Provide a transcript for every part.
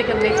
like a mix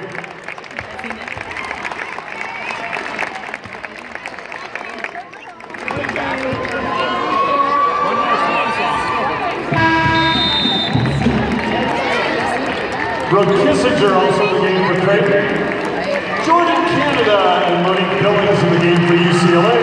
Brooke Kissinger also in the game for Creighton. Jordin Canada and Monique Billings in the game for UCLA.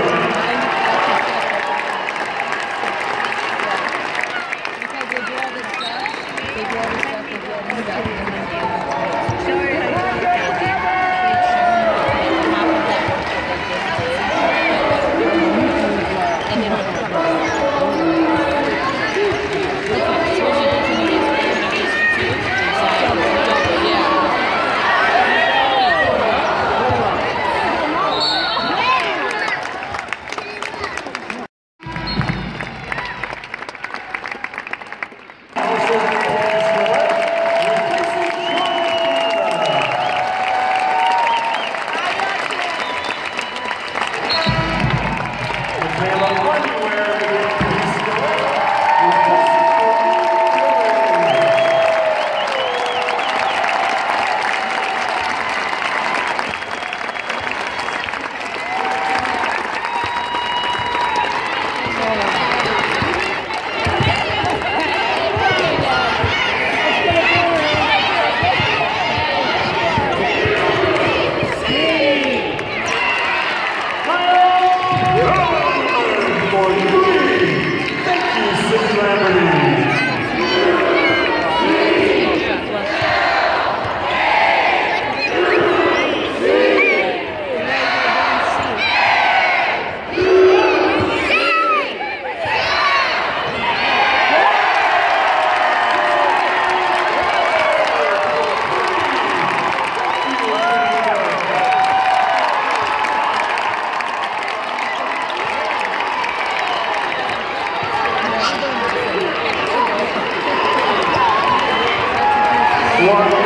One.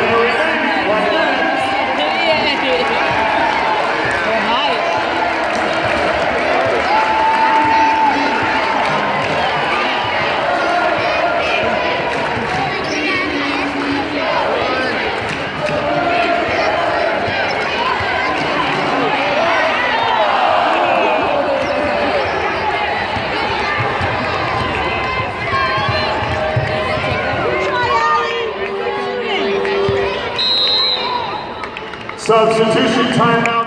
Substitution timeout.